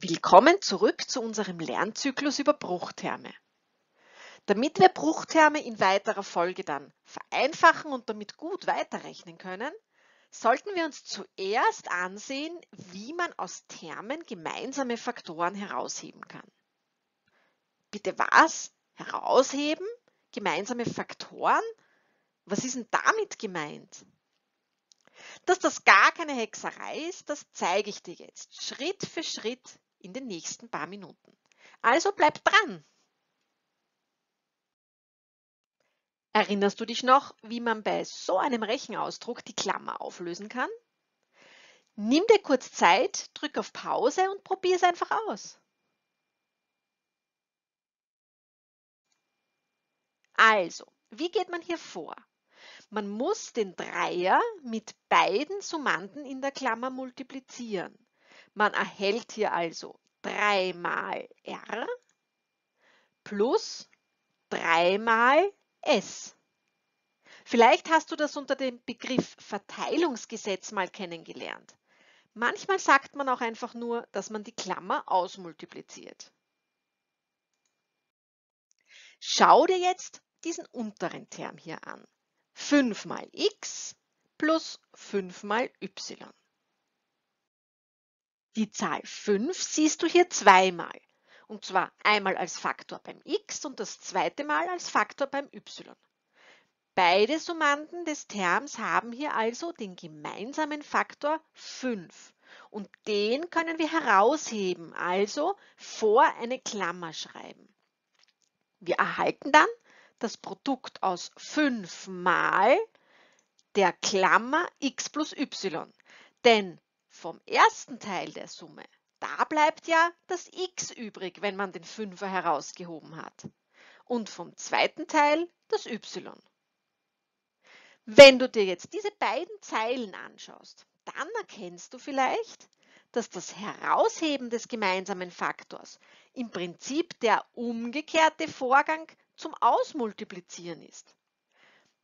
Willkommen zurück zu unserem Lernzyklus über Bruchterme. Damit wir Bruchterme in weiterer Folge dann vereinfachen und damit gut weiterrechnen können, sollten wir uns zuerst ansehen, wie man aus Termen gemeinsame Faktoren herausheben kann. Bitte was? Herausheben? Gemeinsame Faktoren? Was ist denn damit gemeint? Dass das gar keine Hexerei ist, das zeige ich dir jetzt Schritt für Schritt in den nächsten paar Minuten. Also bleib dran! Erinnerst du dich noch, wie man bei so einem Rechenausdruck die Klammer auflösen kann? Nimm dir kurz Zeit, drück auf Pause und probier es einfach aus. Also, wie geht man hier vor? Man muss den Dreier mit beiden Summanden in der Klammer multiplizieren. Man erhält hier also 3 mal r plus 3 mal s. Vielleicht hast du das unter dem Begriff Verteilungsgesetz mal kennengelernt. Manchmal sagt man auch einfach nur, dass man die Klammer ausmultipliziert. Schau dir jetzt diesen unteren Term hier an. 5 mal x plus 5 mal y. Die Zahl 5 siehst du hier zweimal. Und zwar einmal als Faktor beim x und das zweite Mal als Faktor beim y. Beide Summanden des Terms haben hier also den gemeinsamen Faktor 5. Und den können wir herausheben, also vor eine Klammer schreiben. Wir erhalten dann das Produkt aus 5 mal der Klammer x plus y. Denn vom ersten Teil der Summe, da bleibt ja das x übrig, wenn man den Fünfer herausgehoben hat. Und vom zweiten Teil das y. Wenn du dir jetzt diese beiden Zeilen anschaust, dann erkennst du vielleicht, dass das Herausheben des gemeinsamen Faktors im Prinzip der umgekehrte Vorgang zum Ausmultiplizieren ist.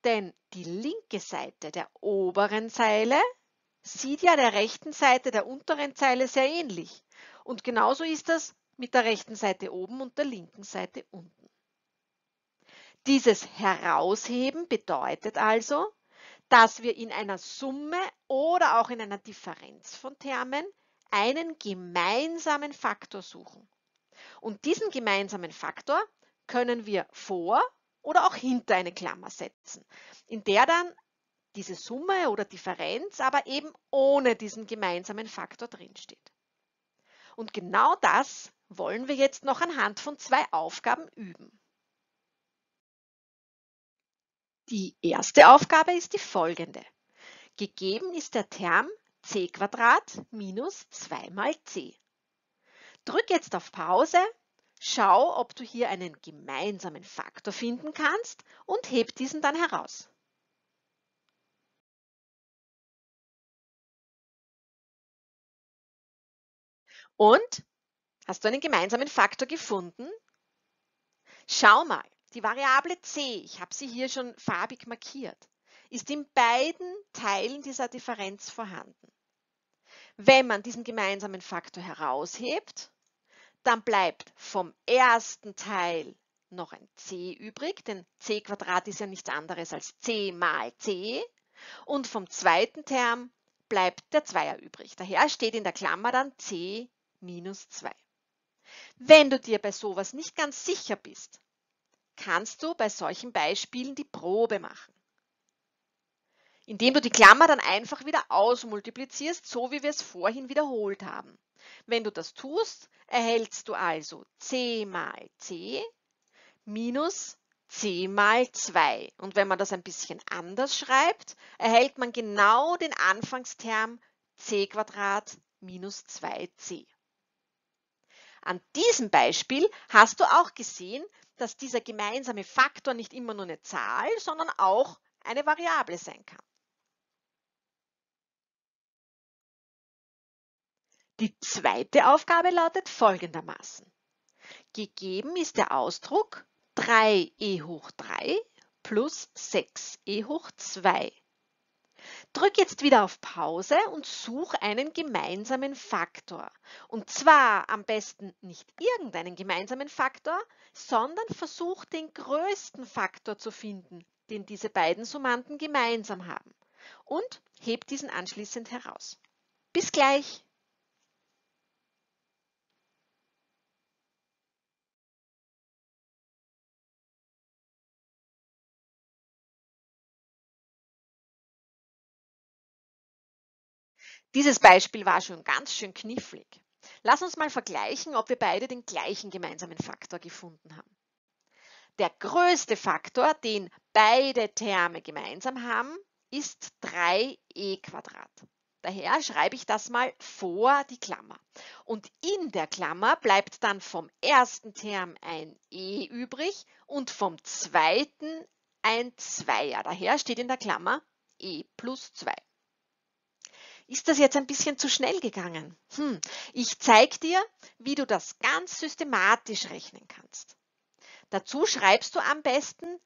Denn die linke Seite der oberen Zeile sieht ja der rechten Seite der unteren Zeile sehr ähnlich. Und genauso ist das mit der rechten Seite oben und der linken Seite unten. Dieses Herausheben bedeutet also, dass wir in einer Summe oder auch in einer Differenz von Termen einen gemeinsamen Faktor suchen. Und diesen gemeinsamen Faktor können wir vor oder auch hinter eine Klammer setzen, in der dann diese Summe oder Differenz aber eben ohne diesen gemeinsamen Faktor drinsteht. Und genau das wollen wir jetzt noch anhand von zwei Aufgaben üben. Die erste Aufgabe ist die folgende. Gegeben ist der Term c minus 2 mal c. Drück jetzt auf Pause, schau, ob du hier einen gemeinsamen Faktor finden kannst und heb diesen dann heraus. Und? Hast du einen gemeinsamen Faktor gefunden? Schau mal, die Variable c, ich habe sie hier schon farbig markiert, ist in beiden Teilen dieser Differenz vorhanden. Wenn man diesen gemeinsamen Faktor heraushebt, dann bleibt vom ersten Teil noch ein c übrig, denn c Quadrat ist ja nichts anderes als c mal c. Und vom zweiten Term bleibt der Zweier übrig. Daher steht in der Klammer dann c minus 2. Wenn du dir bei sowas nicht ganz sicher bist, kannst du bei solchen Beispielen die Probe machen. Indem du die Klammer dann einfach wieder ausmultiplizierst, so wie wir es vorhin wiederholt haben. Wenn du das tust, erhältst du also c mal c minus c mal 2. Und wenn man das ein bisschen anders schreibt, erhält man genau den Anfangsterm c minus 2c. An diesem Beispiel hast du auch gesehen, dass dieser gemeinsame Faktor nicht immer nur eine Zahl, sondern auch eine Variable sein kann. Die zweite Aufgabe lautet folgendermaßen. Gegeben ist der Ausdruck 3e hoch 3 plus 6e hoch 2. Drück jetzt wieder auf Pause und such einen gemeinsamen Faktor. Und zwar am besten nicht irgendeinen gemeinsamen Faktor, sondern versuch den größten Faktor zu finden, den diese beiden Summanden gemeinsam haben. Und heb diesen anschließend heraus. Bis gleich! Dieses Beispiel war schon ganz schön knifflig. Lass uns mal vergleichen, ob wir beide den gleichen gemeinsamen Faktor gefunden haben. Der größte Faktor, den beide Terme gemeinsam haben, ist 3e Quadrat. Daher schreibe ich das mal vor die Klammer. Und in der Klammer bleibt dann vom ersten Term ein e übrig und vom zweiten ein Zweier. Daher steht in der Klammer e plus 2. Ist das jetzt ein bisschen zu schnell gegangen? Hm, ich zeige dir, wie du das ganz systematisch rechnen kannst. Dazu schreibst du am besten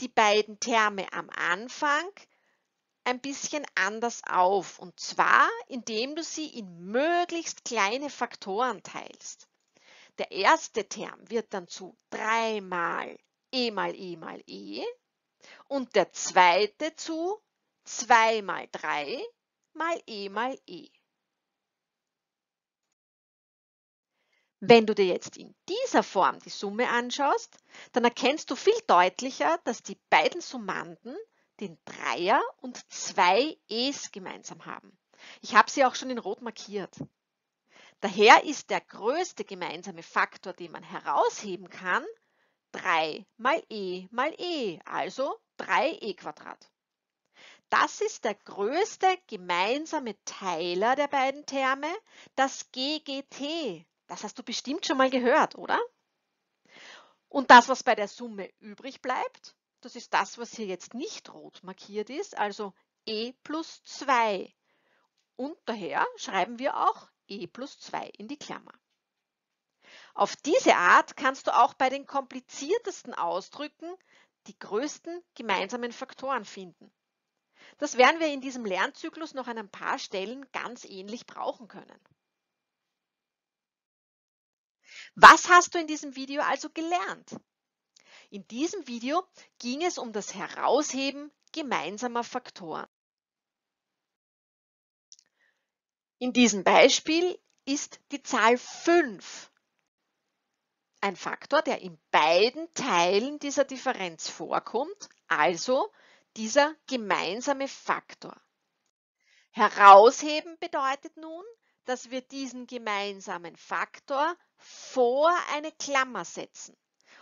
die beiden Terme am Anfang ein bisschen anders auf. Und zwar, indem du sie in möglichst kleine Faktoren teilst. Der erste Term wird dann zu 3 mal e mal e mal e und der zweite zu 2 mal 3 mal e mal e. Wenn du dir jetzt in dieser Form die Summe anschaust, dann erkennst du viel deutlicher, dass die beiden Summanden den Dreier und zwei E's gemeinsam haben. Ich habe sie auch schon in Rot markiert. Daher ist der größte gemeinsame Faktor, den man herausheben kann, 3 mal e mal e, also 3e Quadrat. Das ist der größte gemeinsame Teiler der beiden Terme, das GGT. Das hast du bestimmt schon mal gehört, oder? Und das, was bei der Summe übrig bleibt, das ist das, was hier jetzt nicht rot markiert ist, also e plus 2. Und daher schreiben wir auch e plus 2 in die Klammer. Auf diese Art kannst du auch bei den kompliziertesten Ausdrücken die größten gemeinsamen Faktoren finden. Das werden wir in diesem Lernzyklus noch an ein paar Stellen ganz ähnlich brauchen können. Was hast du in diesem Video also gelernt? In diesem Video ging es um das Herausheben gemeinsamer Faktoren. In diesem Beispiel ist die Zahl 5 ein Faktor, der in beiden Teilen dieser Differenz vorkommt, also dieser gemeinsame Faktor. Herausheben bedeutet nun, dass wir diesen gemeinsamen Faktor vor eine Klammer setzen.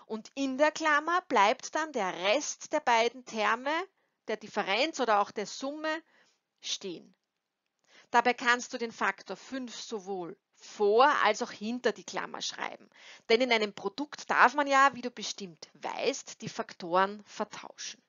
Und in der Klammer bleibt dann der Rest der beiden Terme, der Differenz oder auch der Summe stehen. Dabei kannst du den Faktor 5 sowohl vor als auch hinter die Klammer schreiben. Denn in einem Produkt darf man ja, wie du bestimmt weißt, die Faktoren vertauschen.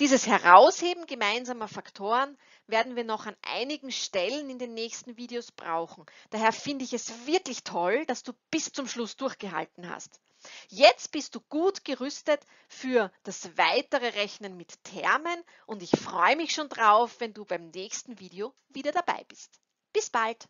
Dieses Herausheben gemeinsamer Faktoren werden wir noch an einigen Stellen in den nächsten Videos brauchen. Daher finde ich es wirklich toll, dass du bis zum Schluss durchgehalten hast. Jetzt bist du gut gerüstet für das weitere Rechnen mit Termen und ich freue mich schon drauf, wenn du beim nächsten Video wieder dabei bist. Bis bald!